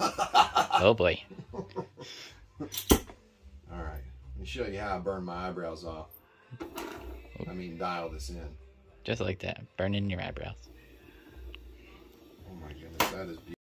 oh boy. All right. Let me show you how I burn my eyebrows off. I mean, dial this in. Just like that. Burning your eyebrows. Oh my goodness, that is beautiful.